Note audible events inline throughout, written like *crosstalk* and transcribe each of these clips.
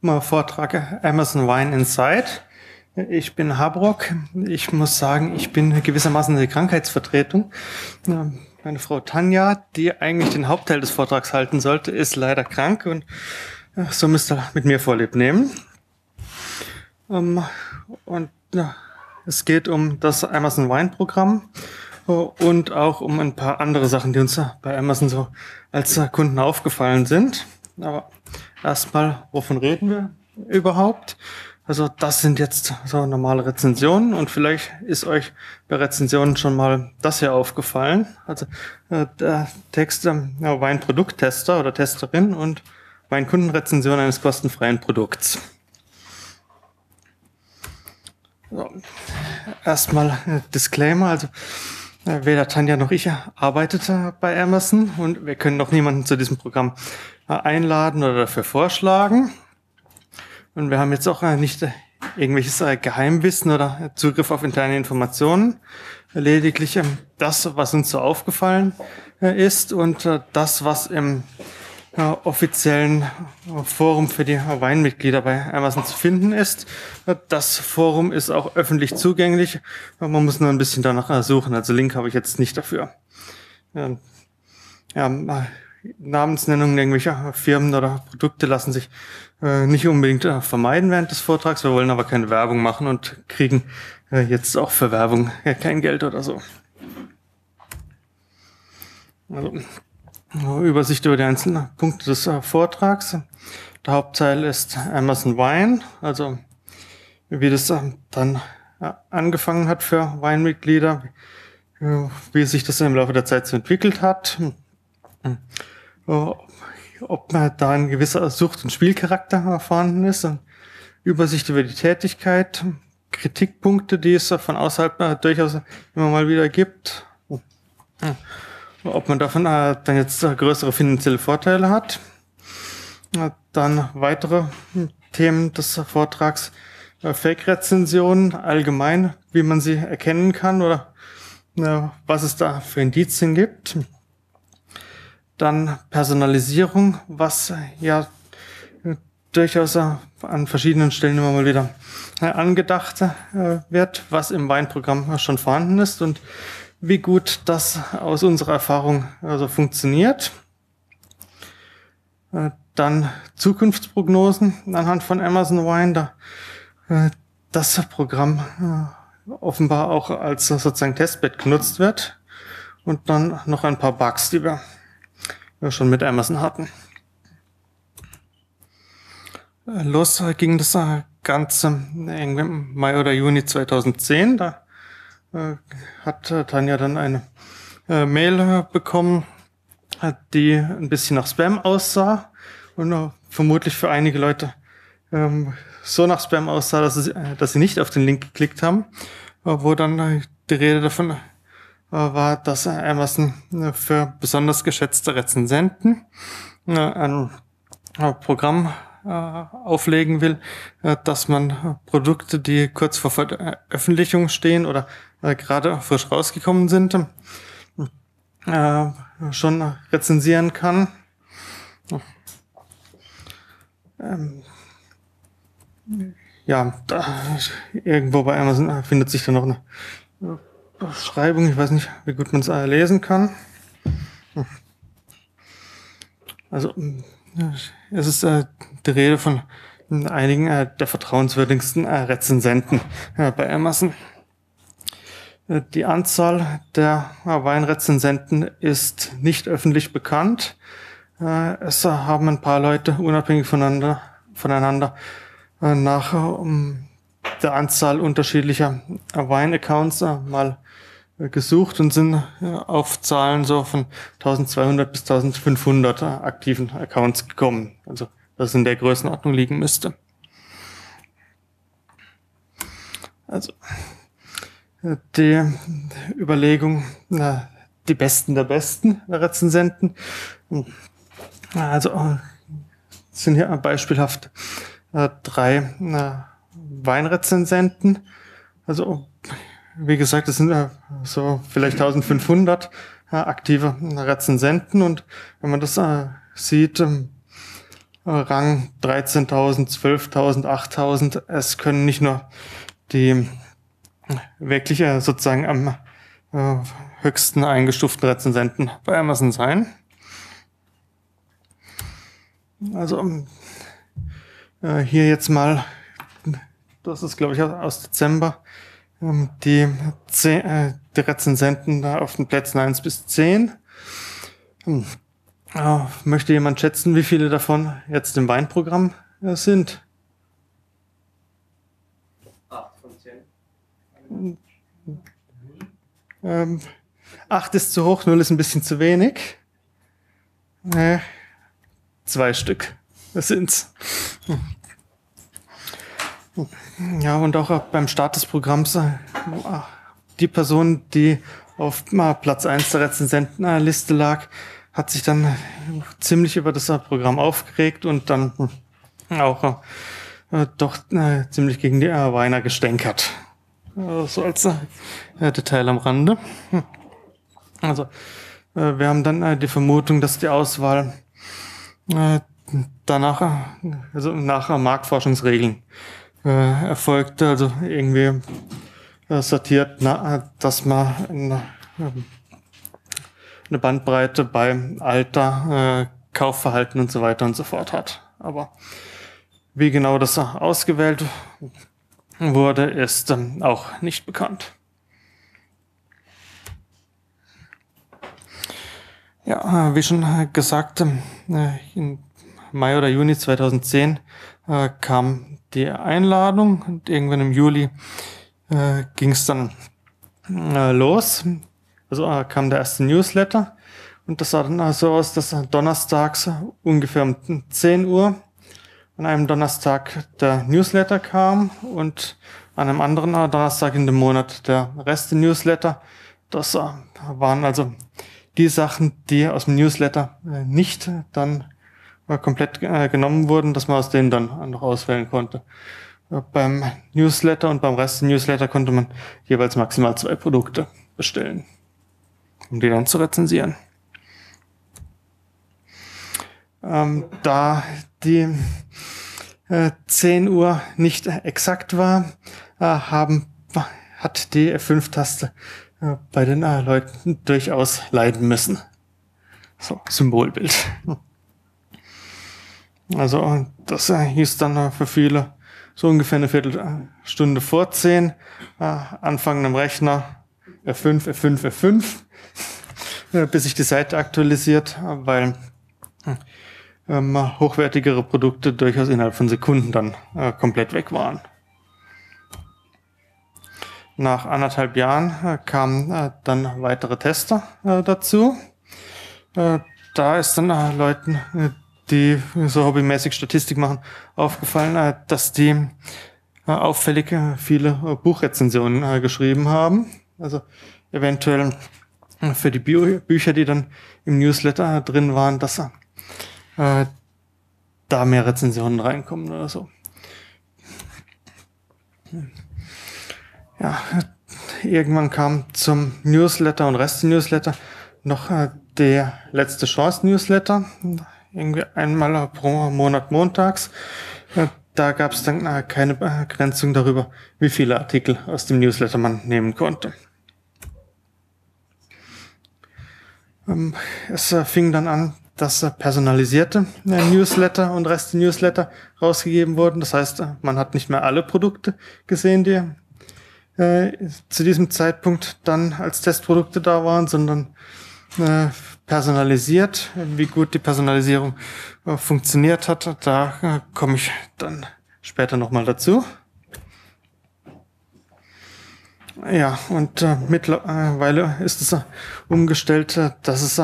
Mal Vortrag Amazon Wine Inside. Ich bin Habrock. Ich muss sagen, ich bin gewissermaßen eine Krankheitsvertretung. Meine Frau Tanja, die eigentlich den Hauptteil des Vortrags halten sollte, ist leider krank und so müsst ihr mit mir Vorlieb nehmen. Ähm, und es geht um das Amazon Wine Programm und auch um ein paar andere Sachen, die uns bei Amazon so als Kunden aufgefallen sind. Aber erstmal, wovon reden wir überhaupt? Also das sind jetzt so normale Rezensionen und vielleicht ist euch bei Rezensionen schon mal das hier aufgefallen. Also äh, der Text äh, Weinprodukttester oder Testerin und Weinkundenrezension eines kostenfreien Produkts. So. Erstmal Disclaimer, also äh, weder Tanja noch ich arbeitete bei Amazon und wir können noch niemanden zu diesem Programm äh, einladen oder dafür vorschlagen. Und wir haben jetzt auch äh, nicht irgendwelches Geheimwissen oder Zugriff auf interne Informationen. Lediglich ähm, das, was uns so aufgefallen ist und das, was im offiziellen Forum für die Weinmitglieder bei Amazon zu finden ist. Das Forum ist auch öffentlich zugänglich. Man muss nur ein bisschen danach suchen. Also Link habe ich jetzt nicht dafür. Ja, Namensnennungen irgendwelcher Firmen oder Produkte lassen sich äh, nicht unbedingt äh, vermeiden während des Vortrags. Wir wollen aber keine Werbung machen und kriegen äh, jetzt auch für Werbung kein Geld oder so. Also, Übersicht über die einzelnen Punkte des äh, Vortrags. Der Hauptteil ist Amazon Wine, also wie das äh, dann äh, angefangen hat für Weinmitglieder, wie sich das im Laufe der Zeit so entwickelt hat, ob da ein gewisser Sucht- und Spielcharakter vorhanden ist, Übersicht über die Tätigkeit, Kritikpunkte, die es von außerhalb durchaus immer mal wieder gibt. Ob man davon äh, dann jetzt größere finanzielle Vorteile hat. Dann weitere Themen des Vortrags. Äh, Fake-Rezensionen allgemein, wie man sie erkennen kann oder äh, was es da für Indizien gibt. Dann Personalisierung, was ja durchaus an verschiedenen Stellen immer mal wieder angedacht wird, was im Weinprogramm schon vorhanden ist und wie gut das aus unserer Erfahrung also funktioniert. Äh, dann Zukunftsprognosen anhand von Amazon Wine, da äh, das Programm äh, offenbar auch als sozusagen Testbed genutzt wird. Und dann noch ein paar Bugs, die wir schon mit Amazon hatten. Los ging das Ganze irgendwie im Mai oder Juni 2010. Da äh, hat äh, Tanja dann eine äh, Mail bekommen, die ein bisschen nach Spam aussah und vermutlich für einige Leute ähm, so nach Spam aussah, dass sie, dass sie nicht auf den Link geklickt haben, wo dann die Rede davon war, dass Amazon für besonders geschätzte Rezensenten ein Programm äh, auflegen will, äh, dass man Produkte, die kurz vor Veröffentlichung stehen oder äh, gerade frisch rausgekommen sind, äh, schon rezensieren kann. Ähm, ja, da, irgendwo bei Amazon findet sich da noch eine Beschreibung. Ich weiß nicht, wie gut man es lesen kann. Also es ist äh, die Rede von einigen äh, der vertrauenswürdigsten äh, Rezensenten äh, bei Amazon. Äh, die Anzahl der äh, Weinrezensenten ist nicht öffentlich bekannt. Äh, es haben ein paar Leute unabhängig voneinander, voneinander nach um, der Anzahl unterschiedlicher Weinaccounts mal gesucht und sind auf Zahlen so von 1200 bis 1500 aktiven Accounts gekommen. Also das in der Größenordnung liegen müsste. Also die Überlegung, die Besten der Besten Rezensenten. Also sind hier beispielhaft äh, drei Weinrezensenten. Also wie gesagt, es sind so vielleicht 1500 aktive Rezensenten und wenn man das sieht, ähm, Rang 13.000, 12.000, 8.000, es können nicht nur die wirklich sozusagen am höchsten eingestuften Rezensenten bei Amazon sein. Also ähm, äh, hier jetzt mal, das ist glaube ich aus Dezember, die, zehn, äh, die Rezensenten da auf den Plätzen 1 bis 10. Ähm, äh, möchte jemand schätzen, wie viele davon jetzt im Weinprogramm äh, sind? 8 von 10. Ähm, 8 ist zu hoch, 0 ist ein bisschen zu wenig. Äh, zwei Stück. Das sind's. Ja, und auch beim Start des Programms, äh, die Person, die auf Platz 1 der Rezensentenliste lag, hat sich dann ziemlich über das Programm aufgeregt und dann auch äh, doch äh, ziemlich gegen die äh, Weiner gestänkert. So als Detail am Rande. Also, äh, wir haben dann die Vermutung, dass die Auswahl danach, also nach Marktforschungsregeln äh, erfolgt, also irgendwie äh, sortiert, na, dass man eine, eine Bandbreite bei Alter, äh, Kaufverhalten und so weiter und so fort hat. Aber wie genau das ausgewählt wurde, ist ähm, auch nicht bekannt. Ja, wie schon gesagt, ähm, in Mai oder Juni 2010 äh, kam die Einladung und irgendwann im Juli äh, ging es dann äh, los. Also äh, kam der erste Newsletter und das sah dann so also aus, dass donnerstags ungefähr um 10 Uhr an einem Donnerstag der Newsletter kam und an einem anderen Donnerstag in dem Monat der Rest der Newsletter. Das äh, waren also die Sachen, die aus dem Newsletter äh, nicht dann komplett äh, genommen wurden, dass man aus denen dann noch auswählen konnte. beim Newsletter und beim Rest Newsletter konnte man jeweils maximal zwei Produkte bestellen, um die dann zu rezensieren. Ähm, da die äh, 10 Uhr nicht exakt war, äh, haben, hat die F5-Taste äh, bei den äh, Leuten durchaus leiden müssen. So, Symbolbild. *laughs* Also das äh, hieß dann äh, für viele so ungefähr eine Viertelstunde vor zehn, äh, anfangen am Rechner F5, F5, F5, äh, bis sich die Seite aktualisiert, weil ähm, hochwertigere Produkte durchaus innerhalb von Sekunden dann äh, komplett weg waren. Nach anderthalb Jahren äh, kamen äh, dann weitere Tester dazu. Da ist dann Leuten, die so hobbymäßig Statistik machen, aufgefallen, äh, dass die äh, auffällig äh, viele Buchrezensionen geschrieben haben. Also eventuell für die Bücher, die dann im Newsletter drin waren, dass äh, da mehr Rezensionen reinkommen oder so. Ja, irgendwann kam zum Newsletter und Rest-Newsletter noch äh, der letzte Chance-Newsletter irgendwie einmal pro Monat montags. Da gab es dann äh, keine Begrenzung darüber, wie viele Artikel aus dem Newsletter man nehmen konnte. Ähm, es äh, fing dann an, dass äh, personalisierte Newsletter und Reste-Newsletter rausgegeben wurden. Das heißt, man hat nicht mehr alle Produkte gesehen, die zu diesem Zeitpunkt dann als Testprodukte da waren, sondern personalisiert. Wie gut die Personalisierung äh, funktioniert hat, da äh, komme ich dann später nochmal dazu. Ja, und äh, mittlerweile ist es äh, umgestellt, dass es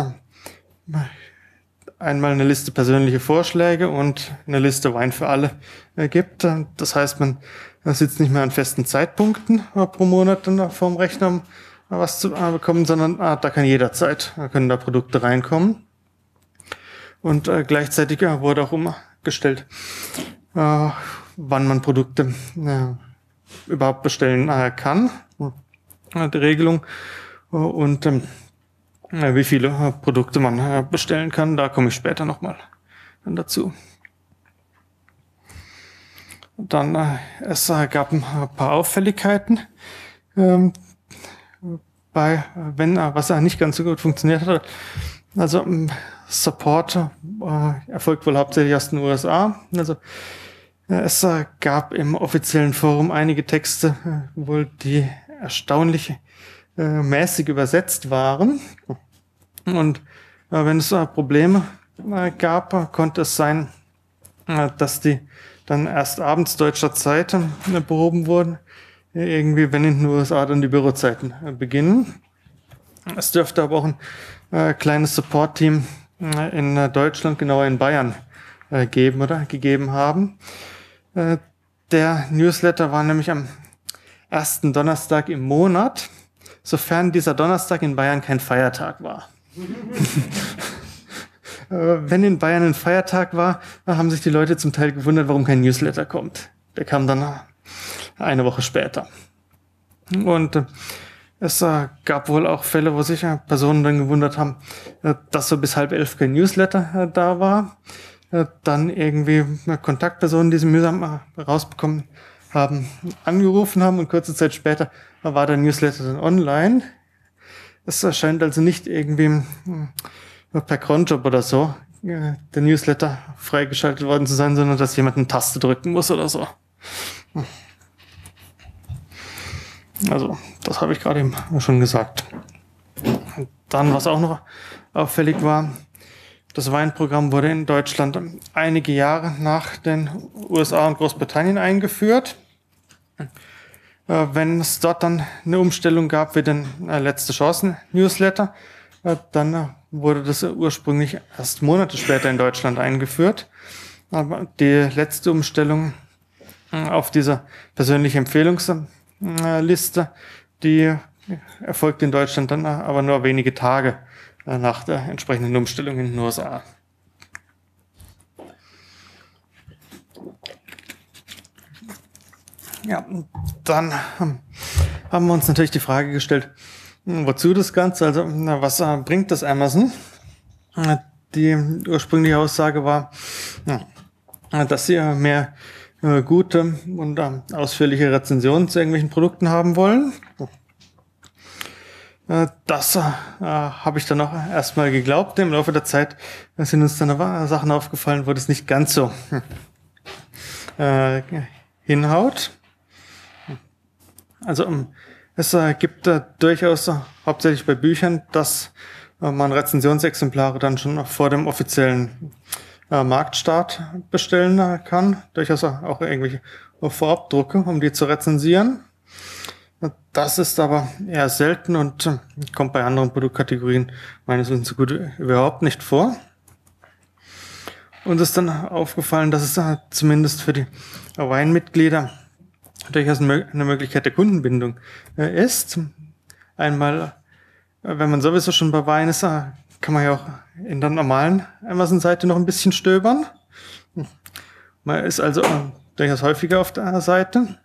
einmal eine Liste persönliche Vorschläge und eine Liste Wein für alle gibt. Das heißt, man sitzt nicht mehr an festen Zeitpunkten pro Monat dann vorm Rechner, was zu äh, bekommen, sondern ah, da kann jederzeit, da können da Produkte reinkommen. Und äh, gleichzeitig äh, wurde auch umgestellt, äh, wann man Produkte äh, überhaupt bestellen äh, kann. äh, die Regelung und ähm, wie viele Produkte man bestellen kann. Da komme ich später nochmal dazu. Dann äh, es gab ein paar Auffälligkeiten ähm, bei, wenn was nicht ganz so gut funktioniert hat. Also Support äh, erfolgt wohl hauptsächlich aus den USA. Also es gab im offiziellen Forum einige Texte, äh, wohl die erstaunlich äh, mäßig übersetzt waren. Und äh, wenn es Probleme gab, konnte es sein, dass die dann erst abends deutscher Zeit behoben wurden. Irgendwie, wenn in den USA dann die Bürozeiten beginnen. Es dürfte aber auch ein kleines Support-Team in Deutschland, genauer in Bayern, geben oder gegeben haben. Äh, der Newsletter war nämlich am ersten Donnerstag im Monat, sofern dieser Donnerstag in Bayern kein Feiertag war. *laughs* Äh, wenn in Bayern ein Feiertag war, haben sich die Leute zum Teil gewundert, warum kein Newsletter kommt. Der kam dann eine Woche später. Und äh, es gab wohl auch Fälle, wo sich Personen dann gewundert haben, dass so bis halb elf kein Newsletter da war. Äh, dann irgendwie Kontaktpersonen, die sie mühsam rausbekommen haben, angerufen haben und kurze Zeit später war der Newsletter dann online. Es erscheint also nicht irgendwie hm, per Cronjob oder so äh, der Newsletter freigeschaltet worden zu sein, sondern dass jemand eine Taste drücken muss oder so. Also, das habe ich gerade eben schon gesagt. Dann, was auch noch auffällig war, das Weinprogramm wurde in Deutschland einige Jahre nach den USA und Großbritannien eingeführt. Äh, wenn es dort dann eine Umstellung gab wie den äh, Letzte Chancen Newsletter, äh, dann wurde das ursprünglich erst Monate später in Deutschland eingeführt. Aber die letzte Umstellung auf dieser persönlichen Empfehlungsliste, die erfolgt in Deutschland dann aber nur wenige Tage äh, nach der entsprechenden Umstellung in den USA. Ja, dann haben wir uns natürlich die Frage gestellt, hm, wozu das Ganze? Also, was äh, bringt das Amazon? Äh, die ursprüngliche Aussage war, dass sie mehr gute und ausführliche Rezensionen zu irgendwelchen Produkten haben wollen. Äh, das äh, habe ich dann auch erstmal geglaubt. Im Laufe der Zeit sind uns dann Sachen aufgefallen, wo das nicht ganz so äh, hinhaut. Also ähm, es äh, gibt äh, durchaus hauptsächlich bei Büchern, dass äh, man Rezensionsexemplare dann schon vor dem offiziellen Marktstart bestellen kann. Durchaus auch irgendwelche Vorabdrucke, um die zu rezensieren. Das ist aber eher selten und äh, kommt bei anderen Produktkategorien meines Wissens so gut überhaupt nicht vor. Uns ist dann aufgefallen, dass es äh, zumindest für die Weinmitglieder durchaus eine Möglichkeit der Kundenbindung äh, ist. Einmal, wenn man sowieso schon bei Wein ist, kann man ja auch in der normalen Amazon-Seite noch ein bisschen stöbern. Man ist also durchaus häufiger auf der Seite.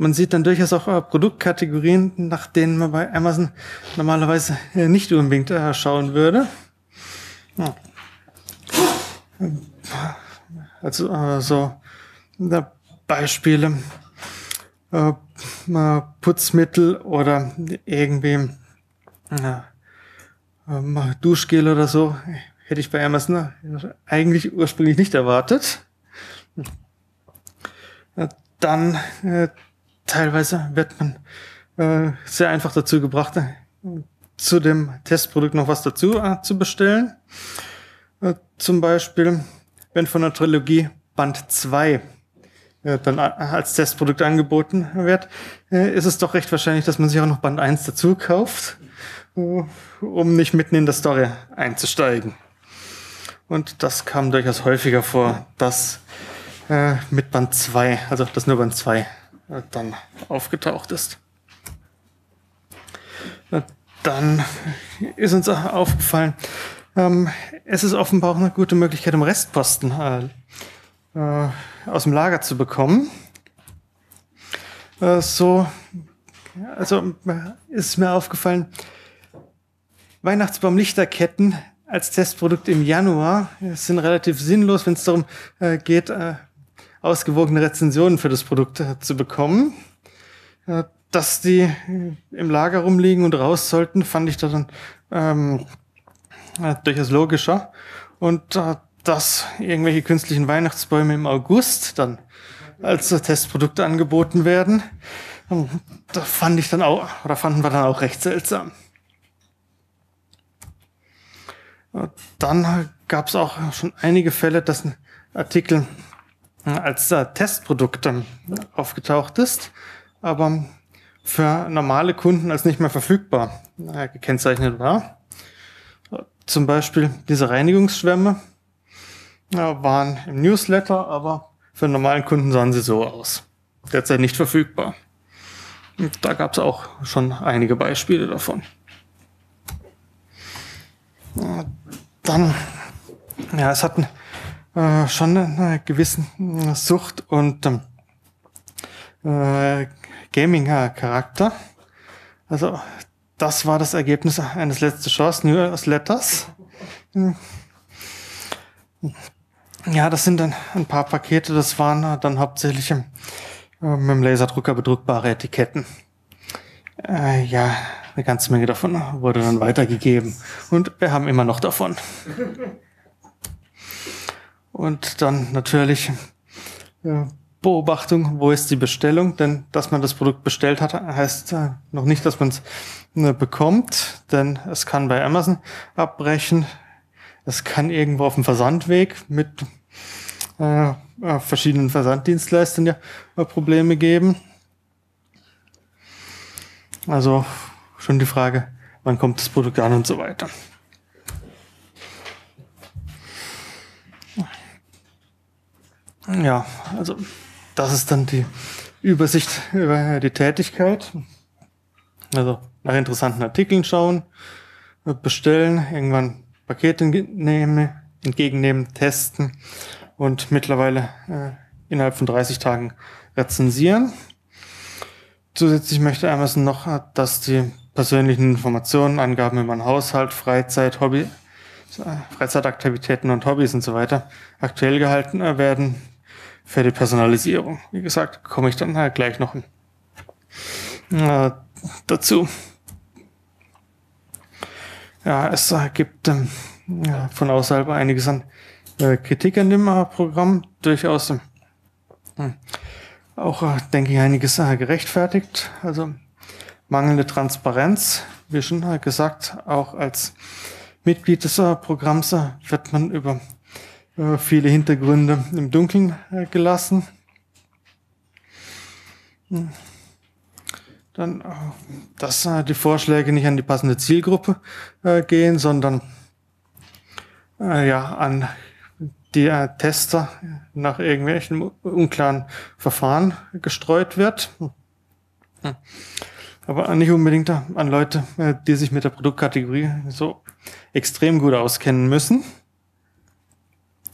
Man sieht dann durchaus auch äh, Produktkategorien, nach denen man bei Amazon normalerweise äh, nicht unbedingt äh, schauen würde. Ja. Also äh, so Beispiele, äh, Putzmittel oder irgendwie äh, Duschgel oder so, hätte ich bei Amazon eigentlich ursprünglich nicht erwartet. Dann äh, teilweise wird man äh, sehr einfach dazu gebracht, äh, zu dem Testprodukt noch was dazu äh, zu bestellen. Äh, zum Beispiel, wenn von der Trilogie Band 2 äh, dann als Testprodukt angeboten wird, ist es doch recht wahrscheinlich, dass man sich auch noch Band 1 dazu kauft, um nicht mitten in der Story einzusteigen. Und das kam durchaus häufiger vor, dass äh, mit Band 2, also dass nur Band 2 dann aufgetaucht ist. Dann ist uns aufgefallen, ähm, es ist offenbar auch eine gute Möglichkeit, um Restposten äh, äh, aus dem Lager zu bekommen. Äh, so also ist mir aufgefallen, Weihnachtsbaumlichterketten als Testprodukt im Januar sind relativ sinnlos, wenn es darum äh, geht, äh, ausgewogene Rezensionen für das Produkt äh, zu bekommen. Äh, dass die äh, im Lager rumliegen und raus sollten, fand ich da dann ähm, äh, durchaus logischer. Und äh, dass irgendwelche künstlichen Weihnachtsbäume im August dann als Testprodukte angeboten werden, ähm, da fand ich dann auch, oder fanden wir dann auch recht seltsam. Dann gab es auch schon einige Fälle, dass ein Artikel als Testprodukt aufgetaucht ist, aber für normale Kunden als nicht mehr verfügbar gekennzeichnet war. Zum Beispiel diese Reinigungsschwämme waren im Newsletter, aber für normalen Kunden sahen sie so aus. Derzeit nicht verfügbar. Da gab es auch schon einige Beispiele davon. Dann, ja, es hat äh, schon einen gewissen Sucht und äh, Gaming-Charakter. Also das war das Ergebnis eines letzten Chance Newsletters. Ja, das sind dann ein paar Pakete, das waren dann hauptsächlich äh, mit dem Laserdrucker bedruckbare Etiketten. Äh, ja, eine ganze Menge davon wurde dann weitergegeben. Und wir haben immer noch davon. Und dann natürlich äh, Beobachtung, wo ist die Bestellung? Denn dass man das Produkt bestellt hat, heißt äh, noch nicht, dass man es äh, bekommt, denn es kann bei Amazon abbrechen. Es kann irgendwo auf dem Versandweg mit äh, äh verschiedenen Versanddienstleistern ja Probleme geben. Also schon die Frage, wann kommt das Produkt an und so weiter. Ja, also das ist dann die Übersicht über die Tätigkeit. Also nach interessanten Artikeln schauen, bestellen, irgendwann Pakete nehmen, entgegennehmen, testen und mittlerweile äh, innerhalb von 30 Tagen rezensieren. Zusätzlich möchte Amazon noch, dass die persönlichen Informationen, Angaben über den Haushalt, Freizeit, Hobby, Freizeitaktivitäten und Hobbys und so weiter aktuell gehalten werden für die Personalisierung. Wie gesagt, komme ich dann halt gleich noch äh, dazu. Ja, es gibt ähm, ja, von außerhalb einiges an äh, Kritik an dem äh, Programm, durchaus äh, auch, äh, denke ich, einiges äh, gerechtfertigt. Also mangelnde Transparenz, wie schon äh, gesagt, auch als Mitglied des Programms wird man über viele Hintergründe im Dunkeln gelassen. Hm. Dann, dass die Vorschläge nicht an die passende Zielgruppe gehen, sondern ja, an die äh, Tester nach irgendwelchen unklaren Verfahren gestreut wird. Aber nicht unbedingt an Leute, äh, die sich mit der Produktkategorie so extrem gut auskennen müssen.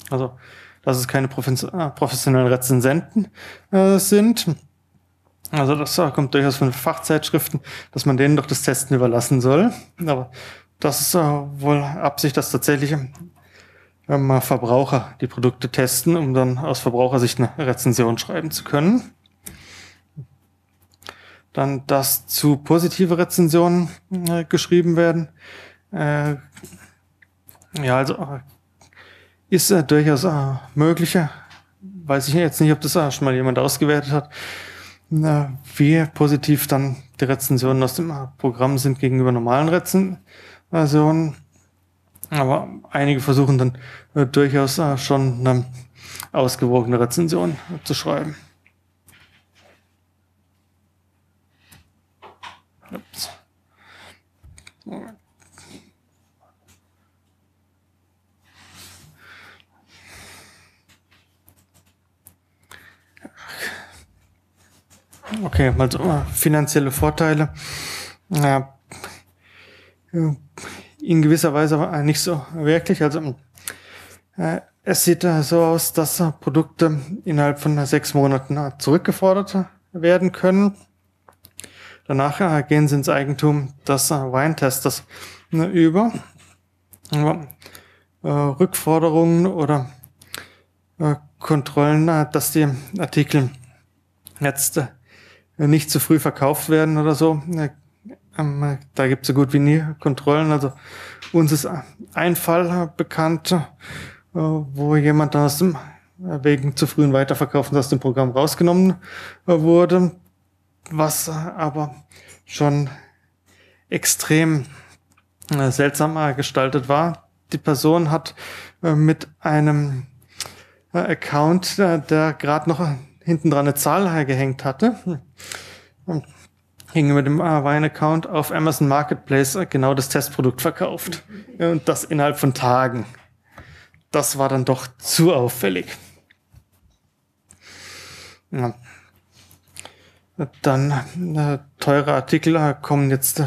Also, dass es keine äh, professionellen Rezensenten äh, sind. Also das kommt durchaus von Fachzeitschriften, dass man denen doch das Testen überlassen soll. Aber das ist äh, wohl Absicht, dass tatsächlich mal Verbraucher die Produkte testen, um dann aus Verbrauchersicht eine Rezension schreiben zu können. Dann, dass zu positive Rezensionen äh, geschrieben werden. Äh, ja, also äh, ist äh, durchaus äh, möglicher. Weiß ich jetzt nicht, ob das äh, schon mal jemand ausgewertet hat, äh, wie positiv dann die Rezensionen aus dem äh, Programm sind gegenüber normalen Rezensionen. Aber einige versuchen dann äh, durchaus äh, schon eine ausgewogene Rezension zu schreiben. Ups. Okay, also äh, finanzielle Vorteile. Ja, in gewisser Weise nicht so wirklich. Also äh, es sieht äh, so aus, dass äh, Produkte innerhalb von sechs Monaten zurückgefordert werden können. Danach äh, gehen sie ins Eigentum des äh, Weintesters ne, über. Äh, Rückforderungen oder Kontrollen, dass die Artikel jetzt nicht zu früh verkauft werden oder so. Ähm, da gibt es so gut wie nie Kontrollen. Also uns ist ein Fall bekannt, wo jemand aus dem wegen zu frühen Weiterverkaufen aus dem Programm rausgenommen wurde, was aber schon extrem seltsam gestaltet war. Die Person hat mit einem Account, der gerade noch hinten dran eine Zahl gehängt hatte, hing mit dem Wine-Account auf Amazon Marketplace genau das Testprodukt verkauft. Und das innerhalb von Tagen. Das war dann doch zu auffällig. Ja. Dann äh, teure Artikel äh, kommen jetzt äh,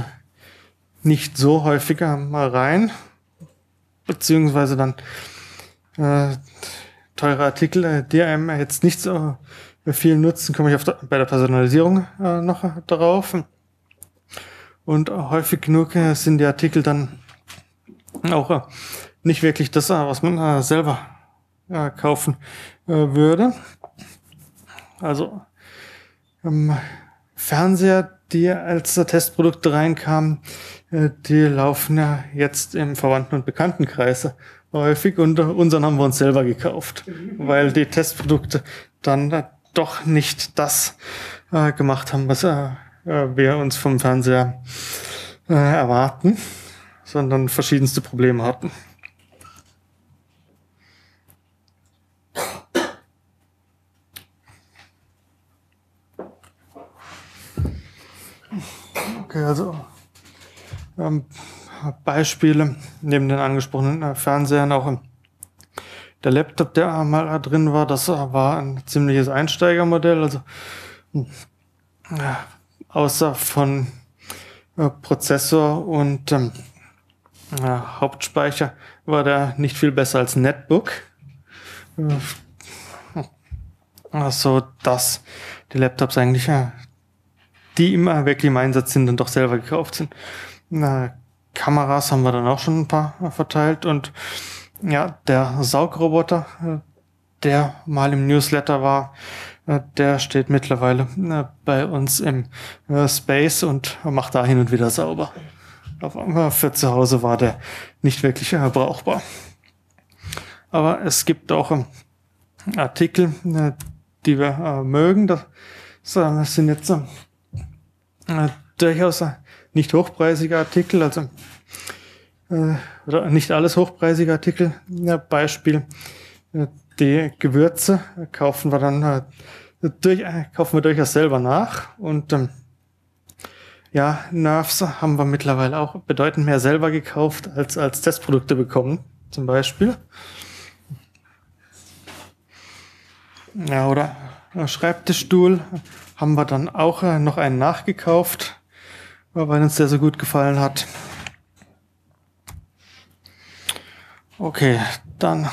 nicht so häufiger mal rein, beziehungsweise dann äh, teure Artikel, äh, die einem jetzt nicht so viel nutzen, komme ich auf der, bei der Personalisierung äh, noch darauf. Und häufig genug äh, sind die Artikel dann auch äh, nicht wirklich das, äh, was man äh, selber äh, kaufen äh, würde. Also ähm, Fernseher, die als Testprodukte reinkamen, äh, die laufen ja jetzt im Verwandten- und Bekanntenkreis häufig und unseren haben wir uns selber gekauft, weil die Testprodukte dann äh, doch nicht das äh, gemacht haben, was äh, wir uns vom Fernseher äh, erwarten, sondern verschiedenste Probleme hatten. Okay, also ähm, Beispiele neben den angesprochenen äh, Fernsehern auch der Laptop, der mal drin war, das war ein ziemliches Einsteigermodell. Also äh, außer von äh, Prozessor und ähm, äh, Hauptspeicher war der nicht viel besser als Netbook. Äh, also dass die Laptops eigentlich äh, die immer wirklich im Einsatz sind und doch selber gekauft sind. Na, Kameras haben wir dann auch schon ein paar verteilt und ja, der Saugroboter, äh, der mal im Newsletter war, äh, der steht mittlerweile äh, bei uns im Space und macht da hin und wieder sauber. Aber für zu Hause war der nicht wirklich brauchbar. Aber es gibt auch ähm, Artikel, die wir mögen. Das sind jetzt äh, durchaus nicht hochpreisige Artikel, also äh, oder nicht alles hochpreisige Artikel. Ja, Beispiel, äh, die Gewürze kaufen wir dann äh, durch, äh, kaufen wir durchaus selber nach und ähm, ja, Nerves haben wir mittlerweile auch bedeutend mehr selber gekauft als als Testprodukte bekommen, zum Beispiel. Ja, oder Schreibtischstuhl haben wir dann auch äh, noch einen nachgekauft, weil uns der so gut gefallen hat. Okay, dann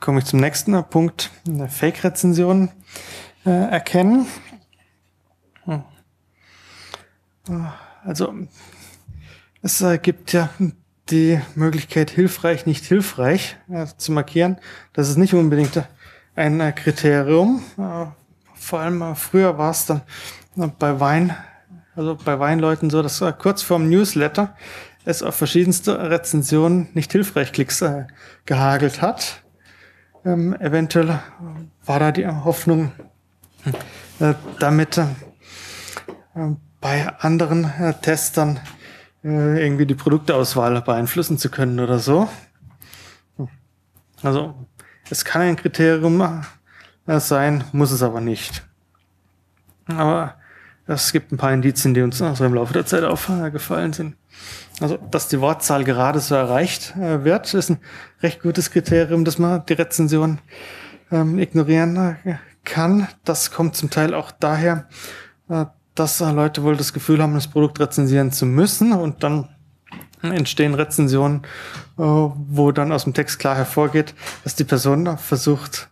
komme ich zum nächsten Punkt. Fake-Rezensionen äh, erkennen. Hm. Also, es äh, gibt ja die Möglichkeit, hilfreich, nicht hilfreich äh, zu markieren. Das ist nicht unbedingt ein äh, Kriterium. Äh, vor allem äh, früher war es dann äh, bei Wein, also bei Weinleuten so, dass kurz vorm Newsletter es auf verschiedenste Rezensionen nicht hilfreich Klicks äh, gehagelt hat. Ähm, eventuell war da die Hoffnung, äh, damit äh, bei anderen äh, Testern irgendwie die Produktauswahl beeinflussen zu können oder so. Also es kann ein Kriterium sein, muss es aber nicht. Aber es gibt ein paar Indizien, die uns also im Laufe der Zeit aufgefallen sind. Also, dass die Wortzahl gerade so erreicht äh, wird, ist ein recht gutes Kriterium, dass man die Rezension ähm, ignorieren äh, kann. Das kommt zum Teil auch daher, äh, dass Leute wohl das Gefühl haben, das Produkt rezensieren zu müssen und dann entstehen Rezensionen, wo dann aus dem Text klar hervorgeht, dass die Person versucht,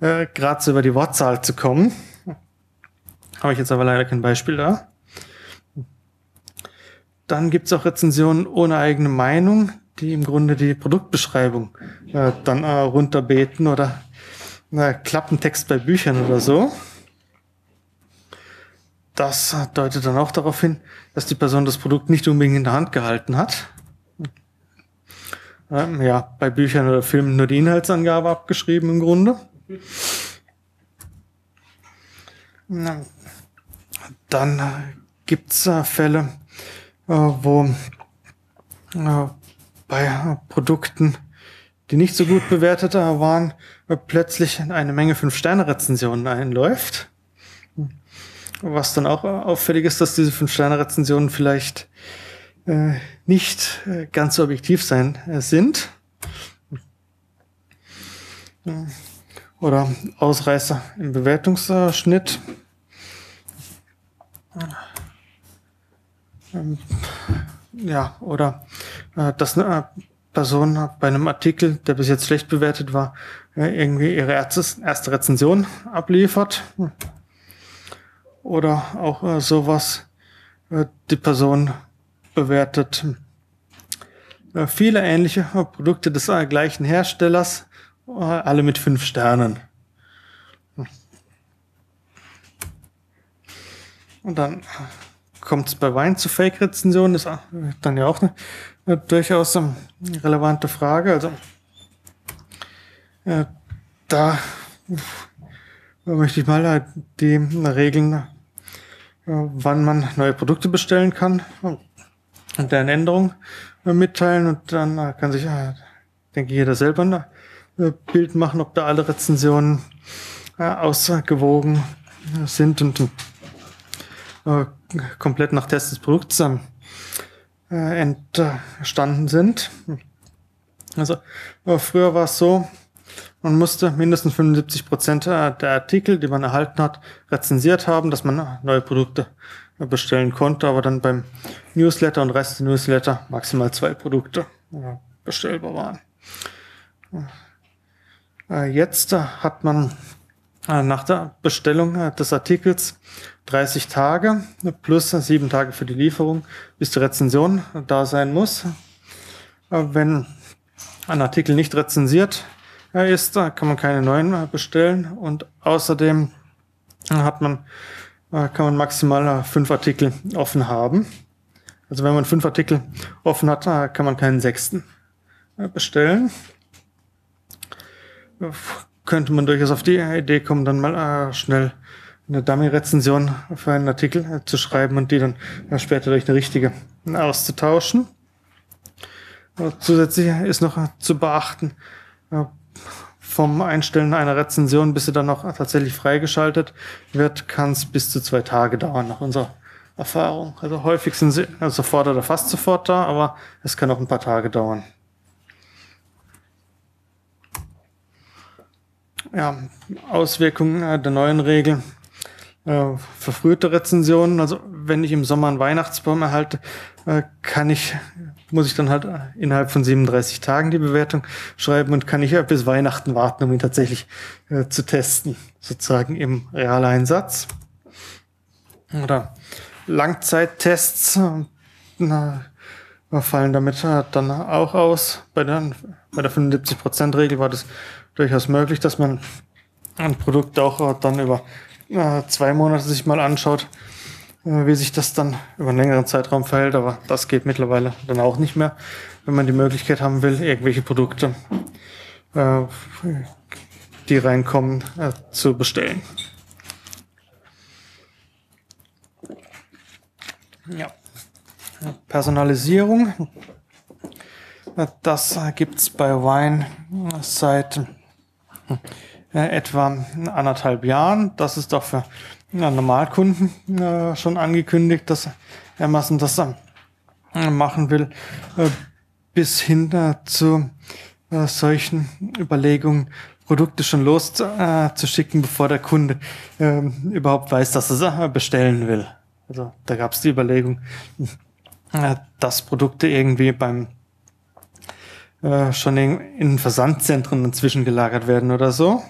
äh, gerade so über die Wortzahl zu kommen. Habe ich jetzt aber leider kein Beispiel da. dann gibt's auch Rezensionen ohne eigene Meinung, die im Grunde die Produktbeschreibung äh, dann äh, runterbeten oder äh, Klappentext bei Büchern oder so. Das deutet dann auch darauf hin, dass die Person das Produkt nicht unbedingt in der Hand gehalten hat. Ähm, ja, bei Büchern oder Filmen nur die Inhaltsangabe abgeschrieben im Grunde. Dann äh, gibt's äh, Fälle, äh, wo äh, bei Produkten, die nicht so gut bewertet waren, plötzlich eine Menge Fünf-Sterne-Rezensionen einläuft. Was dann auch auffällig ist, dass diese Fünf-Sterne-Rezensionen vielleicht äh, nicht äh, ganz so objektiv sein äh, sind. Oder Ausreißer im Bewertungsschnitt. Ähm, ja, oder äh, dass eine Person bei einem Artikel, der bis jetzt schlecht bewertet war, äh, irgendwie ihre erste, Rezension abliefert. Oder auch äh, sowas, äh, die Person bewertet äh, viele ähnliche Produkte des äh, gleichen Herstellers, äh, alle mit fünf Sternen. Und dann kommt es bei Wein zu Fake-Rezensionen, ist dann ja auch eine, durchaus eine relevante Frage. Also äh, da möchte ich mal die Regeln, äh, wann man neue Produkte bestellen kann und deren Änderung äh, mitteilen und dann äh, kann sich, denke ich, jeder selber äh, Bild machen, ob da alle Rezensionen äh, ausgewogen sind und äh, komplett nach Test des Produkts äh, entstanden sind. Also äh, früher war es so, man musste mindestens 75 Prozent der Artikel, die man erhalten hat, rezensiert haben, dass man neue Produkte bestellen konnte, aber dann beim Newsletter und Rest Newsletter maximal zwei Produkte bestellbar waren. Äh, jetzt äh, hat man äh, nach der Bestellung des Artikels 30 Tage plus sieben Tage für die Lieferung, bis die Rezension da sein muss. Wenn ein Artikel nicht rezensiert ist, kann man keine neuen bestellen und außerdem hat man kann man maximal fünf Artikel offen haben. Also wenn man fünf Artikel offen hat, kann man keinen sechsten bestellen. Könnte man durchaus auf die Idee kommen, dann mal schnell eine Dummy-Rezension für einen Artikel zu schreiben und die dann später durch eine richtige auszutauschen. Zusätzlich ist noch zu beachten, vom Einstellen einer Rezension, bis sie dann noch tatsächlich freigeschaltet wird, kann es bis zu zwei Tage dauern nach unserer Erfahrung. Also häufig sind sie sofort oder fast sofort da, aber es kann auch ein paar Tage dauern. Ja, Auswirkungen der neuen Regel. Äh, verfrühte Rezensionen, also wenn ich im Sommer einen Weihnachtsbaum erhalte, äh, kann ich muss ich dann halt innerhalb von 37 Tagen die Bewertung schreiben und kann ich ja bis Weihnachten warten, um ihn tatsächlich äh, zu testen, sozusagen im Realeinsatz. Oder Langzeittests na, fallen damit äh, dann auch aus. Bei der, bei der 75%-Regel war das durchaus möglich, dass man ein Produkt auch äh, dann über äh, zwei Monate sich mal anschaut äh, wie sich das dann über einen längeren Zeitraum verhält, aber das geht mittlerweile dann auch nicht mehr, wenn man die Möglichkeit haben will, irgendwelche Produkte, die reinkommen, zu bestellen. Ja. Personalisierung. Das gibt's bei Wine seit etwa anderthalb Jahren. Das ist doch für ja, Normalkunden äh, schon angekündigt, dass Amazon das äh, machen will, äh, bis hin äh, zu äh, solchen Überlegungen, Produkte schon loszuschicken, äh, bevor der Kunde äh, überhaupt weiß, dass er äh, bestellen will. Also da gab es die Überlegung, äh, dass Produkte irgendwie beim äh, schon in, in Versandzentren inzwischen gelagert werden oder so.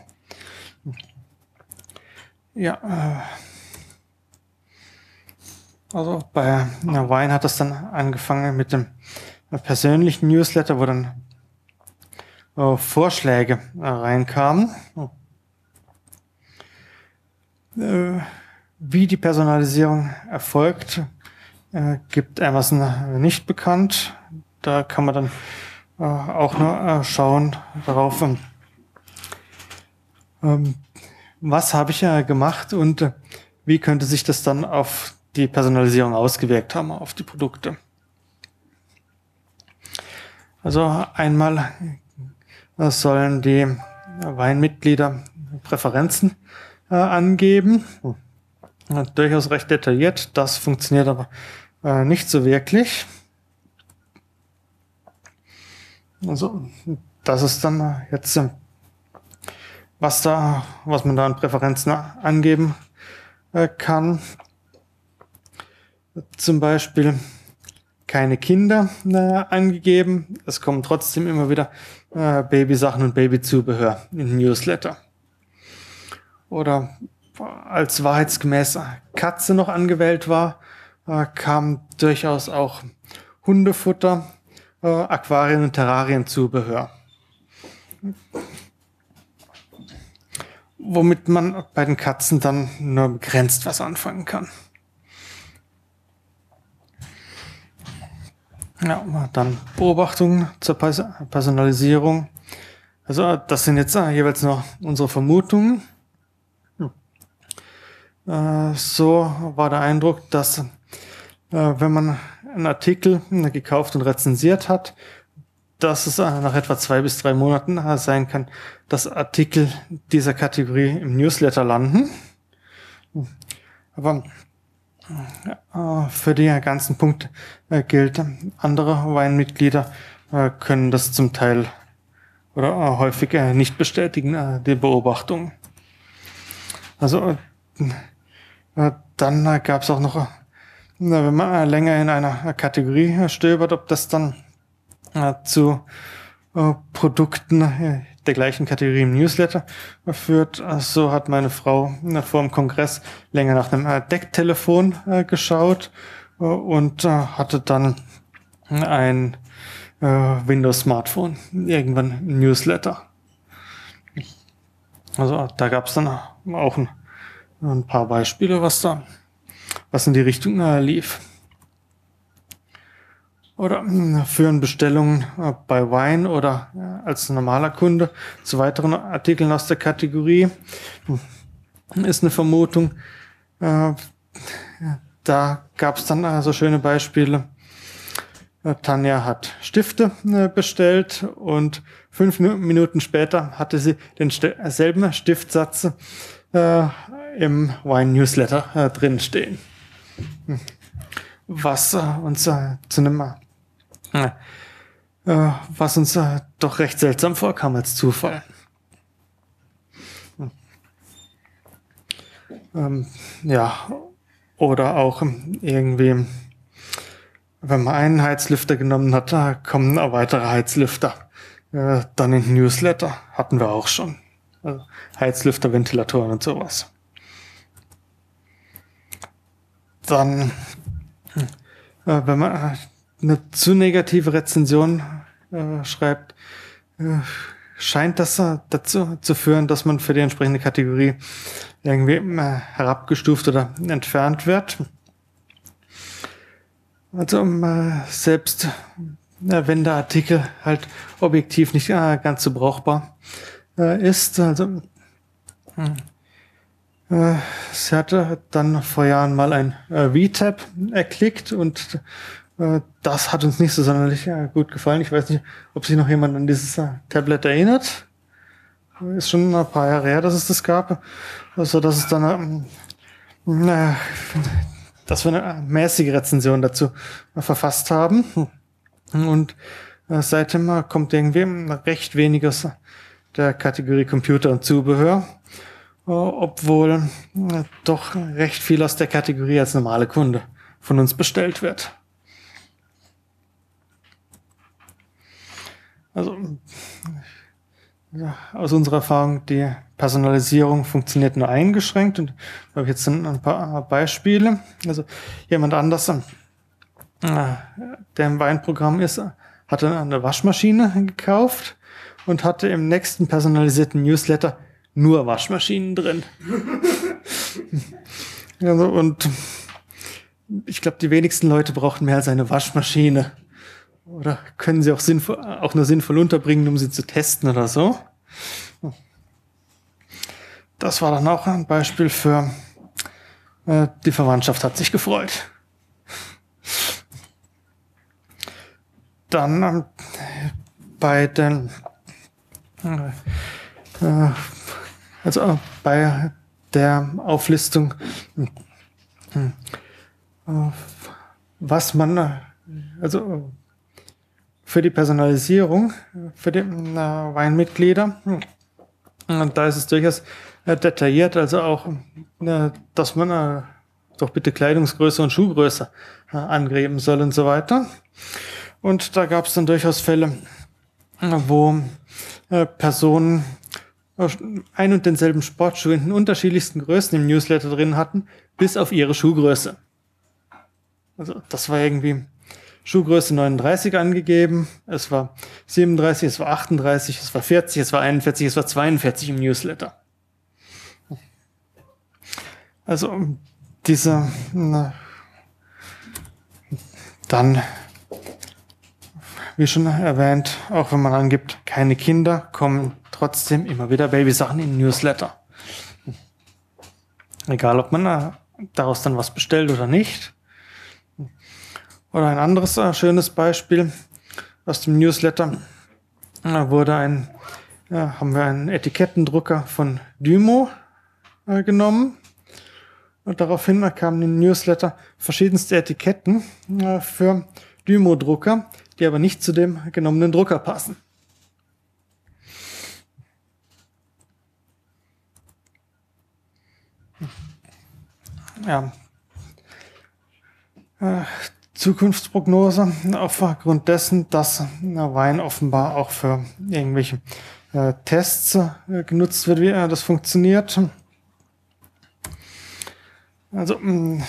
Ja. Äh, Also bei Wine hat das dann angefangen mit dem persönlichen Newsletter, wo dann äh, Vorschläge äh, reinkamen. Äh, wie die Personalisierung erfolgt, äh, gibt Amazon nicht bekannt. Da kann man dann äh, auch nur äh, schauen darauf, ähm, was habe ich ja gemacht und äh, wie könnte sich das dann auf die Personalisierung ausgewirkt haben, auf die Produkte. Also einmal äh, sollen die Weinmitglieder Präferenzen äh, angeben. Ja, durchaus recht detailliert. Das funktioniert aber äh, nicht so wirklich. Also, das ist dann jetzt, äh, was da, was man da an Präferenzen angeben äh, kann. Zum Beispiel keine Kinder äh, angegeben. Es kommen trotzdem immer wieder äh, Babysachen und Babyzubehör in Newsletter. Oder als wahrheitsgemäß Katze noch angewählt war, äh, kam durchaus auch Hundefutter, äh, Aquarien und Terrarienzubehör. Womit man bei den Katzen dann nur begrenzt was anfangen kann. Ja, dann Beobachtungen zur Personalisierung. Also das sind jetzt äh, jeweils noch unsere Vermutungen. Äh, so war der Eindruck, dass äh, wenn man einen Artikel gekauft und rezensiert hat, dass es nach etwa zwei bis drei Monaten sein kann, dass Artikel dieser Kategorie im Newsletter landen. Aber äh, für die ganzen Punkte äh, gilt, andere Weinmitglieder äh, können das zum Teil oder häufig nicht bestätigen, die Beobachtung. Also dann gab es auch noch, wenn man länger in einer Kategorie stöbert, ob das dann zu Produkten der gleichen Kategorie im Newsletter führt. So hat meine Frau vor dem Kongress länger nach einem äh, Decktelefon äh, geschaut äh, und hatte dann ein Windows-Smartphone, irgendwann Newsletter. Also da gab es dann auch ein, ein, paar Beispiele, was da, was in die Richtung lief oder hm, führen Bestellungen äh, bei Wine oder als normaler Kunde zu weiteren Artikeln aus der Kategorie. Hm, ist eine Vermutung. Äh, da gab es dann also schöne Beispiele. Äh, Tanja hat Stifte bestellt und fünf Minuten später hatte sie denselben Stiftsatz im Wine Newsletter drinstehen. Hm. Was uns zu einem äh, was uns äh, doch recht seltsam vorkam als Zufall. Ähm, ja, oder auch irgendwie, wenn man einen Heizlüfter genommen hat, da kommen weitere Heizlüfter. Äh, dann in Newsletter hatten wir auch schon. Also Heizlüfter, Ventilatoren und sowas. Dann, äh, wenn man eine zu negative Rezension äh, schreibt, äh, scheint das äh, dazu zu führen, dass man für die entsprechende Kategorie irgendwie äh, herabgestuft oder entfernt wird. Also äh, selbst äh, wenn der Artikel halt objektiv nicht äh, ganz so brauchbar äh, ist, also äh, sie hatte dann vor Jahren mal ein äh, V-Tab erklickt und äh, das hat uns nicht so sonderlich gut gefallen. Ich weiß nicht, ob sich noch jemand an dieses äh, Tablet erinnert. Ist schon ein paar Jahre her, dass es das gab. Also, dass es dann, äh, dass wir eine mäßige Rezension dazu verfasst haben. Und seitdem kommt irgendwie recht weniges der Kategorie Computer und Zubehör, obwohl doch recht viel aus der Kategorie als normale Kunde von uns bestellt wird. Also aus unserer Erfahrung, die Personalisierung funktioniert nur eingeschränkt. Und da habe ich jetzt ein paar Beispiele. Also jemand anders, äh, der im Weinprogramm ist, hatte eine Waschmaschine gekauft und hatte im nächsten personalisierten Newsletter nur Waschmaschinen drin. *laughs* also, und ich glaube, die wenigsten Leute brauchen mehr als eine Waschmaschine. Oder können sie auch, sinnvoll, auch nur sinnvoll unterbringen, um sie zu testen oder so. Das war dann auch ein Beispiel für äh, die Verwandtschaft hat sich gefreut. Dann äh, bei den äh, also äh, bei der Auflistung, äh, was man äh, also für die Personalisierung für die äh, Weinmitglieder. Und da ist es durchaus detailliert, also auch, dass man doch bitte Kleidungsgröße und Schuhgröße angeben soll und so weiter. Und da gab es dann durchaus Fälle, wo Personen ein und denselben Sportschuh in den unterschiedlichsten Größen im Newsletter drin hatten, bis auf ihre Schuhgröße. Also das war irgendwie Schuhgröße 39 angegeben, es war 37, es war 38, es war 40, es war 41, es war 42 im Newsletter. Also diese na, dann, wie schon erwähnt, auch wenn man angibt, keine Kinder, kommen trotzdem immer wieder Babysachen in Newsletter. Egal, ob man äh, daraus dann was bestellt oder nicht. Oder ein anderes äh, schönes Beispiel aus dem Newsletter. Wurde ein, ja, haben wir einen Etikettendrucker von Dymo äh, genommen. Und daraufhin kamen im Newsletter verschiedenste Etiketten äh, für Dymo-Drucker, die aber nicht zu dem genommenen Drucker passen. Ja. Äh, Zukunftsprognose aufgrund dessen, dass Wein offenbar auch für irgendwelche äh, Tests äh, genutzt wird, wie das funktioniert. Also ein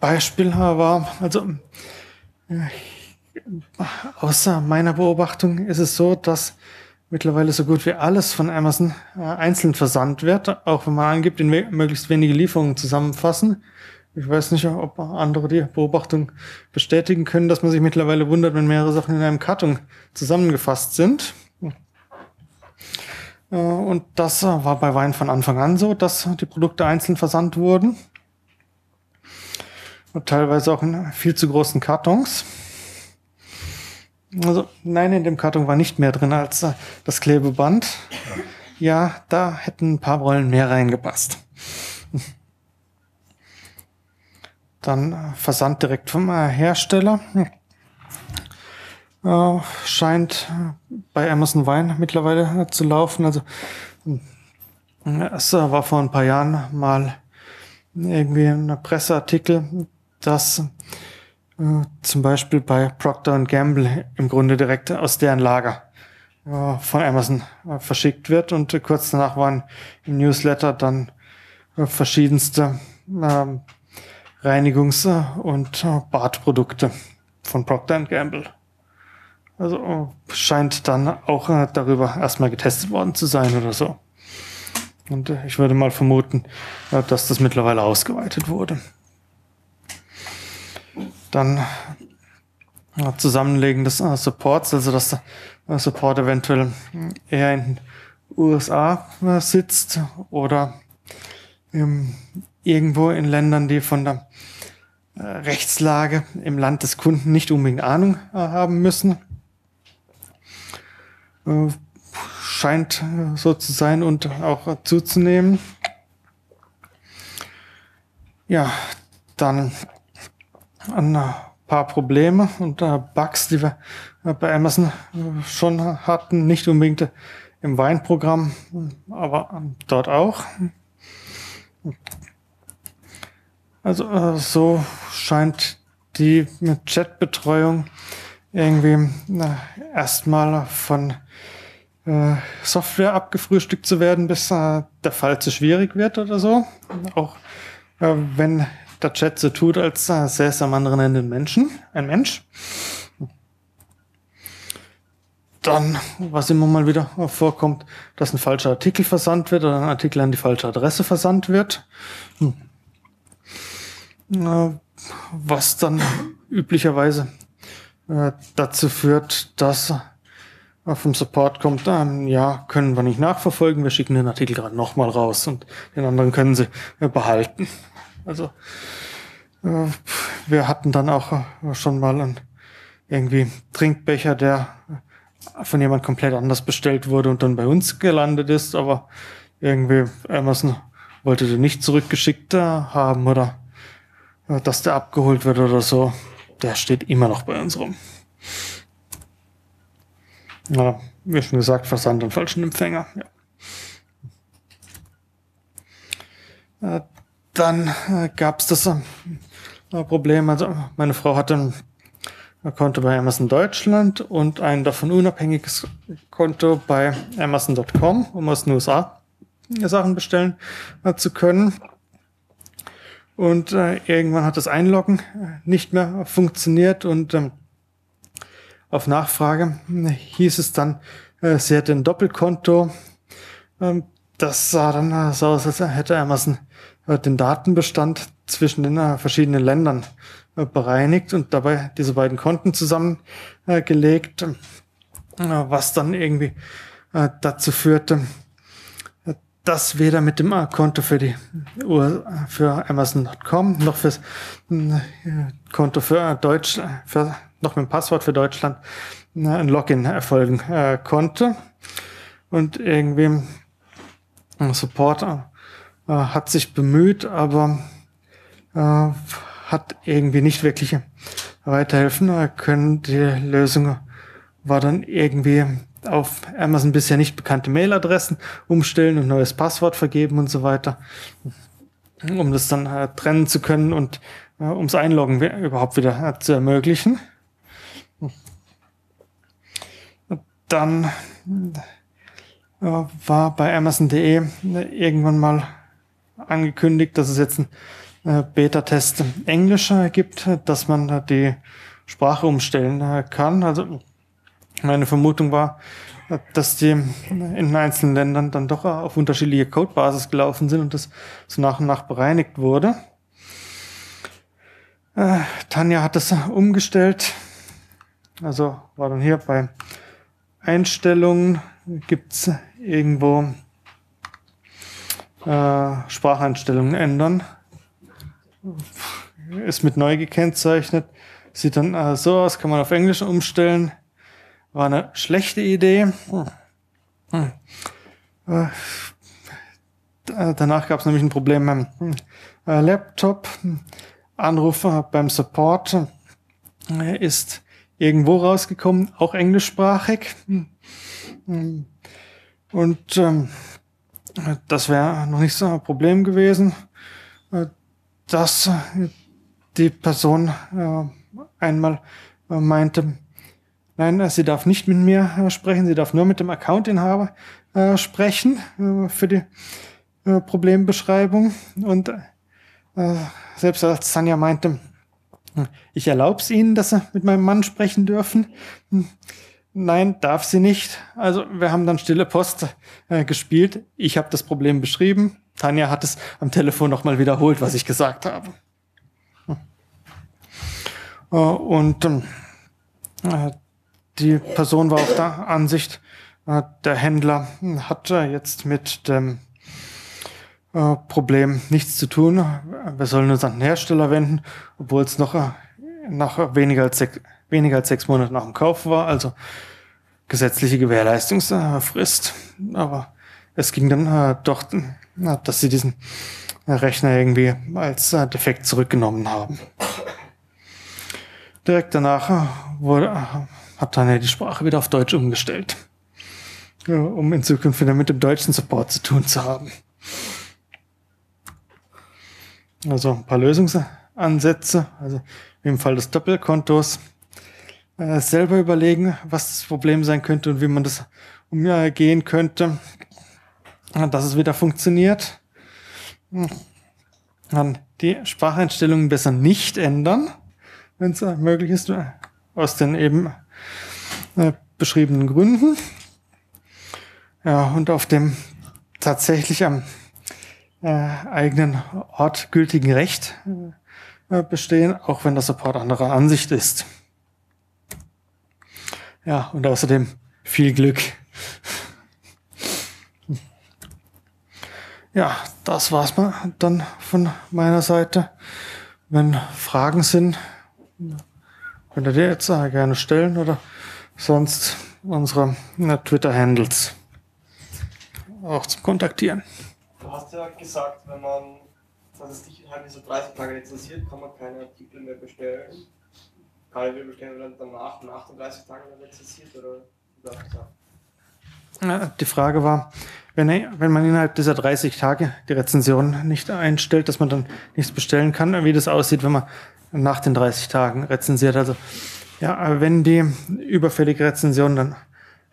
Beispiel war, also außer meiner Beobachtung ist es so, dass mittlerweile so gut wie alles von Amazon einzeln versandt wird, auch wenn man angibt, in möglichst wenige Lieferungen zusammenfassen. Ich weiß nicht, ob andere die Beobachtung bestätigen können, dass man sich mittlerweile wundert, wenn mehrere Sachen in einem Karton zusammengefasst sind. Äh, und das war bei Wein von Anfang an so, dass die Produkte einzeln versandt wurden. Und teilweise auch in viel zu großen Kartons. Also nein, in dem Karton war nicht mehr drin als äh, das Klebeband. Ja, da hätten ein paar Rollen mehr reingepasst. Dann äh, Versand direkt vom äh, Hersteller. Äh, scheint bei Amazon Wine mittlerweile zu laufen. Also es war vor ein paar Jahren mal irgendwie ein Presseartikel, dass zum Beispiel bei Procter Gamble im Grunde direkt aus deren Lager äh, von Amazon äh, verschickt wird und kurz danach waren im Newsletter dann verschiedenste ähm, Reinigungs- und Badprodukte von Procter Gamble. Also scheint dann auch äh, darüber erstmal getestet worden zu sein oder so. Und äh, ich würde mal vermuten, äh, dass das mittlerweile ausgeweitet wurde. Dann Zusammenlegen des Supports, also dass der Support eventuell eher in den USA sitzt oder irgendwo in Ländern, die von der äh, Rechtslage im Land des Kunden nicht unbedingt Ahnung äh, haben müssen. Äh, scheint so zu sein und auch zuzunehmen. Ja, dann ein paar Probleme und Bugs, die wir bei Amazon schon hatten, nicht unbedingt im Weinprogramm, aber dort auch. Also äh, so scheint die Chatbetreuung irgendwie erstmal von äh, Software abgefrühstückt zu werden, bis äh, der Fall zu schwierig wird oder so. Auch äh, wenn der Chat so tut, als äh, sähe es am anderen Ende ein Menschen, ein Mensch. Dann, was immer mal wieder vorkommt, dass ein falscher Artikel versandt wird oder ein Artikel an die falsche Adresse versandt wird. Hm. Was dann üblicherweise äh, dazu führt, dass vom Support kommt, ähm, ja, können wir nicht nachverfolgen, wir schicken den Artikel gerade nochmal raus und den anderen können sie äh, behalten. Also äh, wir hatten dann auch äh, schon mal einen irgendwie Trinkbecher, der von jemand komplett anders bestellt wurde und dann bei uns gelandet ist, aber irgendwie Amazon wollte den nicht zurückgeschickt äh, haben oder dass der abgeholt wird oder so. Der steht immer noch bei uns rum. Ja, wie schon gesagt, Versand an falschen Empfänger. Ja. Äh, dann äh, gab es das äh, Problem, also meine Frau hatte ein Konto bei Amazon Deutschland und ein davon unabhängiges Konto bei Amazon.com, um aus den USA Sachen bestellen zu können. Und äh, irgendwann hat das Einloggen nicht mehr funktioniert und ähm, auf Nachfrage hieß es dann, äh, sie hätte ein Doppelkonto. Ähm, das sah dann äh, so aus, als hätte Amazon äh, den Datenbestand zwischen den äh, verschiedenen Ländern äh, bereinigt und dabei diese beiden Konten zusammengelegt, äh, was dann irgendwie äh, dazu führte, dass weder mit dem Konto für die für Amazon.com noch fürs Konto für Deutsch für noch mit dem Passwort für Deutschland ein Login erfolgen äh, konnte. Und irgendwie äh, Support äh, hat sich bemüht, aber äh, hat irgendwie nicht wirklich weiterhelfen äh, können. Die Lösung war dann irgendwie auf Amazon bisher nicht bekannte Mailadressen umstellen und neues Passwort vergeben und so weiter, um das dann äh, trennen zu können und äh, ums Einloggen überhaupt wieder äh, zu ermöglichen. dann äh, war bei Amazon.de irgendwann mal angekündigt, dass es jetzt einen äh, Beta-Test Englisch gibt, dass man die Sprache umstellen äh, kann. Also meine Vermutung war, dass die in einzelnen Ländern dann doch auf unterschiedliche Codebasis gelaufen sind und das so nach und nach bereinigt wurde. Äh, Tanja hat das umgestellt. Also war dann hier bei Einstellungen gibt es irgendwo äh, Spracheinstellungen ändern. Ist mit neu gekennzeichnet. Sieht dann äh, so aus, kann man auf Englisch umstellen. War eine schlechte Idee. Hm. Äh, danach gab es nämlich ein Problem beim äh, Laptop. Anruf beim Support äh, ist irgendwo rausgekommen, auch englischsprachig. Und ähm, das wäre noch nicht so ein Problem gewesen, äh, dass die Person äh, einmal äh, meinte, nein, sie darf nicht mit mir sprechen, sie darf nur mit dem Accountinhaber sprechen für die Problembeschreibung. Und selbst als Sanja meinte, ich erlaube es Ihnen, dass Sie mit meinem Mann sprechen dürfen. Nein, darf sie nicht. Also wir haben dann stille Post äh, gespielt. Ich habe das Problem beschrieben. Tanja hat es am Telefon nochmal wiederholt, was ich gesagt habe. Hm. Äh, und ähm, äh, die Person war auch der Ansicht, äh, der Händler hat jetzt mit dem äh, Problem nichts zu tun. Wir sollen uns an den Hersteller wenden, obwohl es noch äh, nach weniger als, sechs, weniger als sechs Monaten nach dem Kauf war, also gesetzliche Gewährleistungsfrist. Aber es ging dann äh, doch, dass sie diesen Rechner irgendwie als äh, defekt zurückgenommen haben. Direkt danach äh, wurde, äh, hat dann ja die Sprache wieder auf Deutsch umgestellt, um in Zukunft wieder mit dem deutschen Support zu tun zu haben. Also ein paar Lösungsansätze, also im Fall des Doppelkontos äh, selber überlegen, was das Problem sein könnte und wie man das umgehen könnte, dass es wieder funktioniert. Dann die Spracheinstellungen besser nicht ändern, wenn es möglich ist, aus den eben beschriebenen Gründen. Ja, und auf dem tatsächlich am äh, eigenen Ort gültigen Recht äh, bestehen, auch wenn der Support anderer Ansicht ist. Ja, und außerdem viel Glück. Ja, das war's mal dann von meiner Seite. Wenn Fragen sind, könnt ihr die jetzt gerne stellen oder sonst unsere Twitter-Handles auch zum Kontaktieren. Du hast ja gesagt, wenn man, dass es dich halt diese 30 Tage lizenziert, kann man keine Artikel mehr bestellen. Kann ich wieder bestellen, wenn danach, nach 38 Tagen lizenziert oder wie darf das Die Frage war, wenn, wenn man innerhalb dieser 30 Tage die Rezension nicht einstellt, dass man dann nichts bestellen kann, wie das aussieht, wenn man nach den 30 Tagen rezensiert. Also ja, wenn die überfällige Rezension dann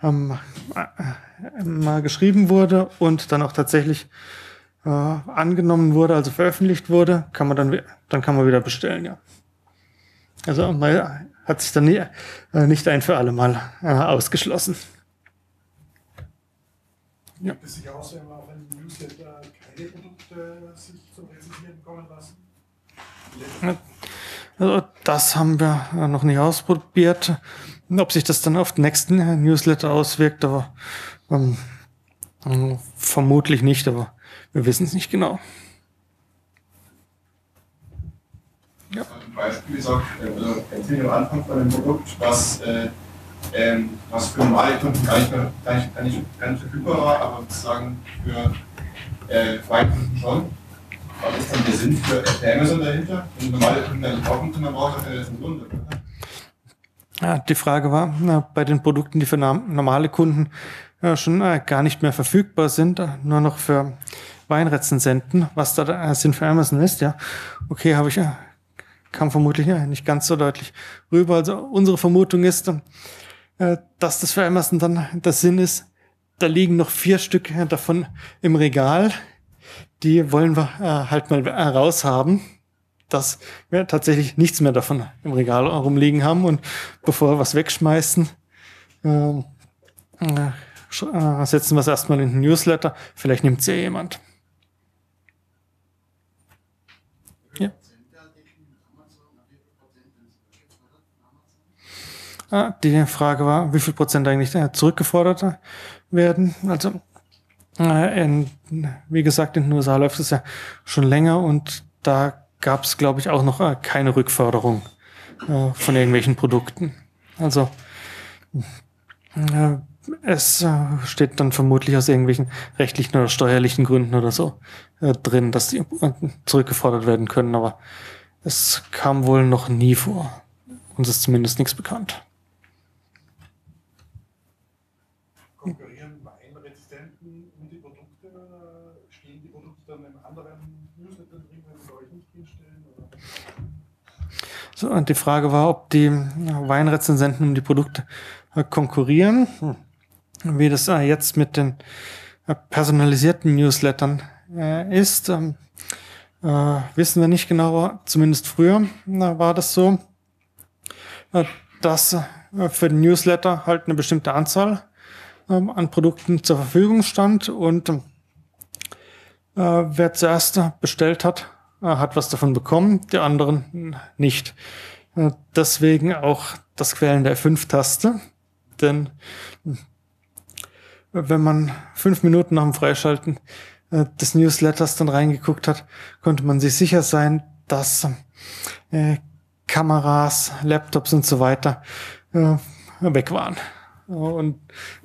ähm, äh, mal geschrieben wurde und dann auch tatsächlich äh, angenommen wurde, also veröffentlicht wurde, kann man dann, dann kann man wieder bestellen, ja. Also man hat sich dann nie, äh, nicht ein für alle Mal äh, ausgeschlossen. Ja. Gibt es sich aus, wenn man auf einem Newsletter keine Produkte sich zum Rezensieren kommen lassen? Also das haben wir noch nicht ausprobiert. Ob sich das dann auf den nächsten Newsletter auswirkt, aber ähm, äh, vermutlich nicht, aber wir wissen es nicht genau. Ja. Ein Beispiel ist auch, also erzählen am Anfang von dem Produkt, was, äh, ähm, was für normale Kunden gar nicht, mehr, gar nicht, gar nicht, gar nicht verfügbar war, aber sozusagen für äh, Freikunden schon. Was ist dann der Sinn für, für Amazon dahinter? Wenn normale Kunden dann kaufen können, dann braucht er keine Rezension. Oder? Ja, die Frage war, na, bei den Produkten, die für normale Kunden ja, schon äh, gar nicht mehr verfügbar sind, äh, nur noch für Weinrezensenten, was da der äh, Sinn für Amazon ist, ja. Okay, habe ich ja, kam vermutlich ja, nicht ganz so deutlich rüber. Also unsere Vermutung ist, äh, dass das für Amazon dann der Sinn ist, da liegen noch vier Stück davon im Regal. Die wollen wir äh, halt mal raushaben dass wir tatsächlich nichts mehr davon im Regal rumliegen haben und bevor wir was wegschmeißen, äh, äh, setzen wir es erstmal in den Newsletter. Vielleicht nimmt es ja jemand. Die Frage war, wie viel Prozent eigentlich äh, zurückgefordert werden. Also, äh, in, wie gesagt, in den USA läuft es ja schon länger und da gab es, glaube ich, auch noch äh, keine Rückförderung äh, von irgendwelchen Produkten. Also äh, es äh, steht dann vermutlich aus irgendwelchen rechtlichen oder steuerlichen Gründen oder so äh, drin, dass die äh, zurückgefordert werden können, aber es kam wohl noch nie vor. Uns ist zumindest nichts bekannt. So, und die Frage war, ob die Weinrezensenten um die Produkte äh, konkurrieren. Wie das äh, jetzt mit den äh, personalisierten Newslettern ist, ähm, wissen wir nicht genauer. Zumindest früher war das so, dass für den Newsletter halt eine bestimmte Anzahl ähm, an Produkten zur Verfügung stand und wer zuerst bestellt hat, äh, hat was davon bekommen, die anderen nicht. Äh, deswegen auch das Quellen der F5-Taste, denn wenn man fünf Minuten nach dem Freischalten äh, des Newsletters dann reingeguckt hat, konnte man sich sicher sein, dass äh, Kameras, Laptops und so weiter äh, weg waren und äh,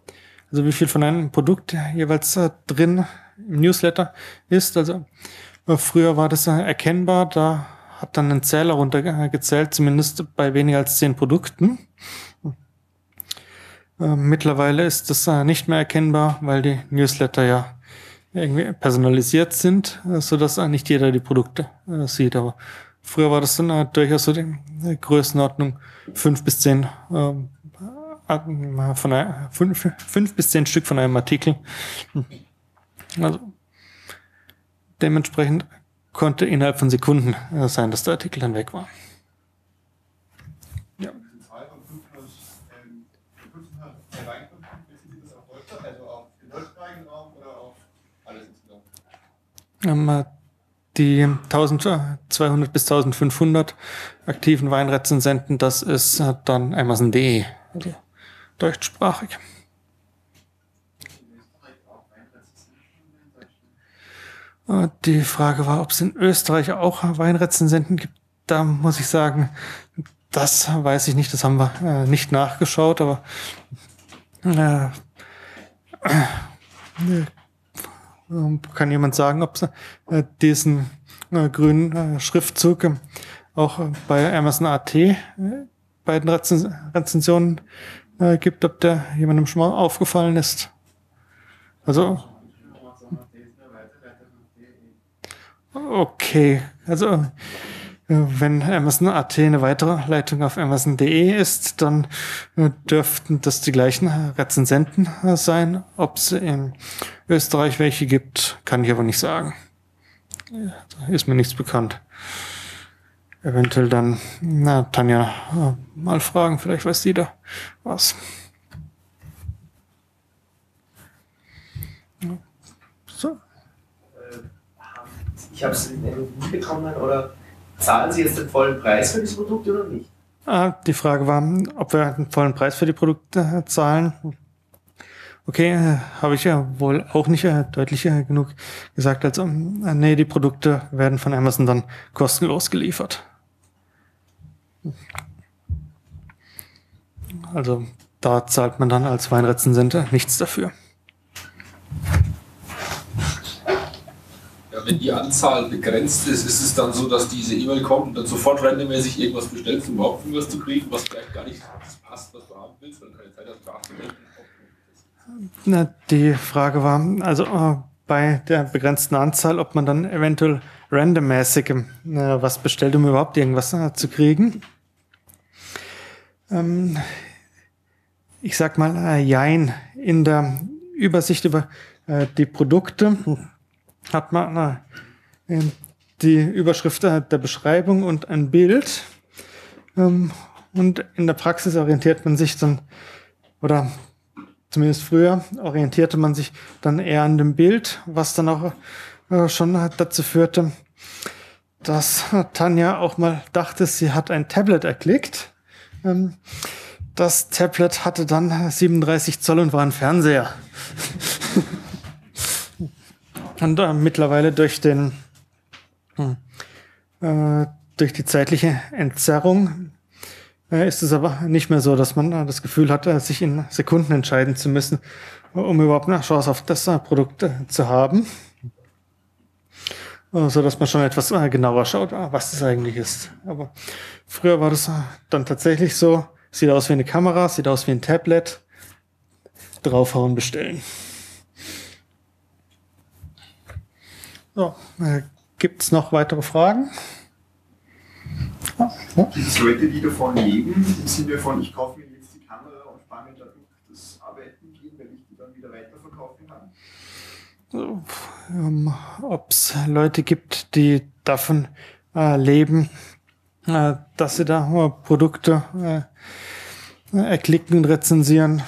also wie viel von einem Produkt jeweils äh, drin im Newsletter ist. Also äh, früher war das äh, erkennbar, da hat dann ein Zähler runtergezählt, zumindest bei weniger als zehn Produkten. Äh, mittlerweile ist das äh, nicht mehr erkennbar, weil die Newsletter ja irgendwie personalisiert sind, äh, so dass nicht jeder die Produkte sieht. Aber früher war das dann durchaus so die Größenordnung fünf bis zehn von einer, fünf, fünf bis zehn Stück von einem Artikel. Also dementsprechend konnte innerhalb von Sekunden sein, dass der Artikel dann weg war. Ähm, die 1200 bis 1500 aktiven Weinrezensenten, das ist äh, dann Amazon.de, also deutschsprachig. Äh, die Frage war, ob es in Österreich auch Weinrezensenten gibt. Da muss ich sagen, das weiß ich nicht, das haben wir äh, nicht nachgeschaut, aber äh, ähm, kann jemand sagen, ob es äh, diesen äh, grünen äh, Schriftzug auch bei Amazon AT bei den Rezensionen gibt, ob der jemandem schon mal aufgefallen ist? Also. Okay, also wenn Amazon AT eine weitere Leitung auf Amazon.de ist, dann äh, dürften das die gleichen Rezensenten äh, sein. Ob es in Österreich welche gibt, kann ich aber nicht sagen. Ist mir nichts bekannt. Eventuell dann, na, Tanja, äh, mal fragen, vielleicht weiß die da was. So. Ich habe es nie bekommen, oder? Zahlen Sie jetzt den vollen Preis für das Produkt oder nicht? Ah, die Frage war, ob wir den vollen Preis für die Produkte äh, zahlen. Okay, äh, habe ich ja wohl auch nicht äh, deutlich genug gesagt. Also, nee, die Produkte werden von Amazon dann kostenlos geliefert. Also da zahlt man dann als Weinrezensent nichts dafür. wenn die Anzahl begrenzt ist, ist es dann so, dass diese E-Mail kommt und dann sofort randommäßig irgendwas bestellst, um überhaupt irgendwas zu kriegen, was vielleicht gar nicht passt, was du haben willst, weil du keine Zeit hast, nachzudenken. Na, die Frage war, also äh, bei der begrenzten Anzahl, ob man dann eventuell randommäßig äh, was bestellt, um überhaupt irgendwas äh, zu kriegen. Ähm, ich sag mal, äh, jein, in der Übersicht über äh, die Produkte hat man äh, die Überschrift der Beschreibung und ein Bild. Ähm, und in der Praxis orientiert man sich dann, oder zumindest früher, orientierte man sich dann eher an dem Bild, was dann auch äh, schon dazu führte, dass Tanja auch mal dachte, sie hat ein Tablet erklickt. Ähm, das Tablet hatte dann 37 Zoll und war ein Fernseher. *laughs* Und äh, mittlerweile durch den hm, äh, durch die zeitliche Entzerrung äh, ist es aber nicht mehr so, dass man äh, das Gefühl hat, äh, sich in Sekunden entscheiden zu müssen, um überhaupt eine Chance auf das äh, Produkt zu haben. So dass man schon etwas genauer schaut, ah, was das eigentlich ist. Aber früher war das dann tatsächlich so, sieht aus wie eine Kamera, sieht aus wie ein Tablet, draufhauen, bestellen. So, äh, Gibt es noch weitere Fragen? Es Leute, die davon leben, im Sinne von, ich kaufe mir jetzt die Kamera und spare mir dadurch das Arbeiten gehen, weil ich die dann wieder weiterverkaufen kann? So, ähm, Ob es Leute gibt, die davon äh, leben, äh, dass sie da äh, Produkte äh, erklicken und rezensieren,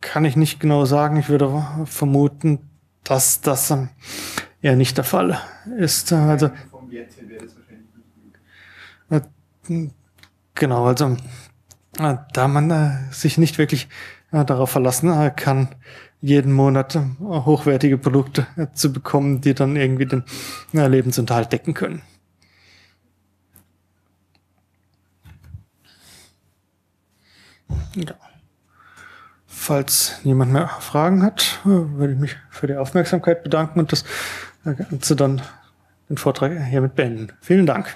kann ich nicht genau sagen. Ich würde vermuten, dass das ähm, eher nicht der Fall ist. Also, genau, also da man äh, sich nicht wirklich äh, darauf verlassen äh, kann, jeden Monat hochwertige Produkte zu bekommen, die dann irgendwie den Lebensunterhalt decken können. Ja. falls niemand mehr Fragen hat, äh, würde ich mich für die Aufmerksamkeit bedanken und das Ganze dann den Vortrag hiermit beenden. Vielen Dank.